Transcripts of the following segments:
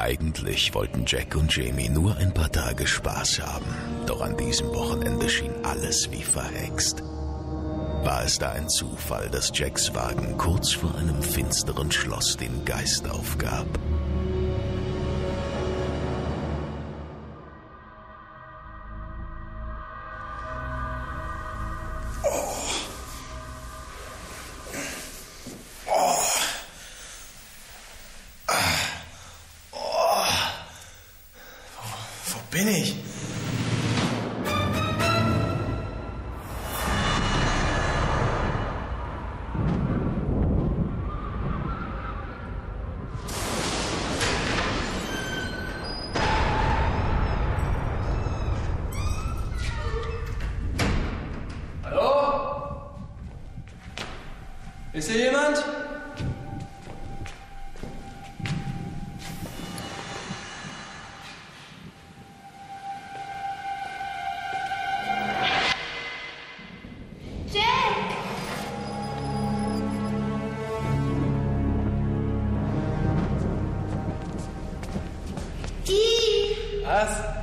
Eigentlich wollten Jack und Jamie nur ein paar Tage Spaß haben, doch an diesem Wochenende schien alles wie verhext. War es da ein Zufall, dass Jacks Wagen kurz vor einem finsteren Schloss den Geist aufgab? Bin ich? Hallo? Ist hier jemand? atrás.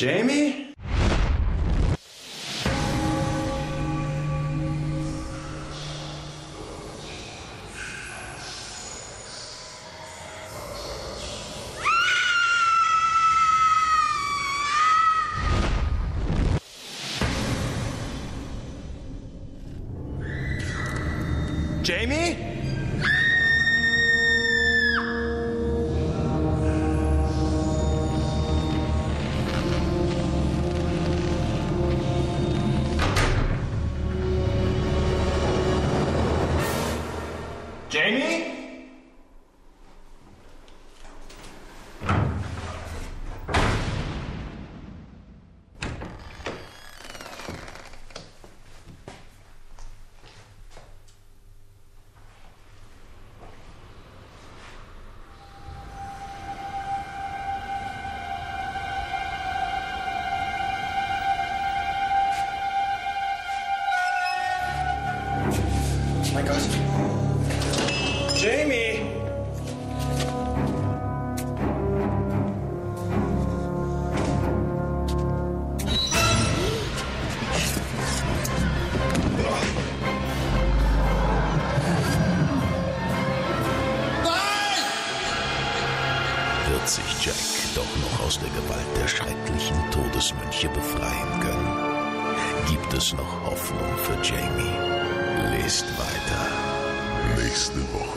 Jamie? Jamie? Jamie? Oh my God. Jamie! Wird sich Jack doch noch aus der Gewalt der schrecklichen Todesmönche befreien können? Gibt es noch Hoffnung für Jamie? Lest weiter. Nächste Woche.